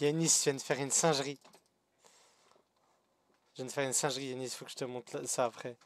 Yanis, je viens de faire une singerie. Je viens de faire une singerie, Yanis, faut que je te montre ça après.